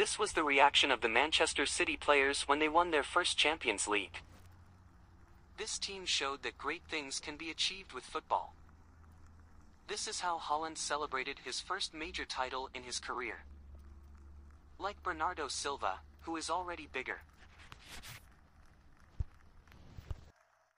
This was the reaction of the Manchester City players when they won their first Champions League. This team showed that great things can be achieved with football. This is how Haaland celebrated his first major title in his career. Like Bernardo Silva, who is already bigger.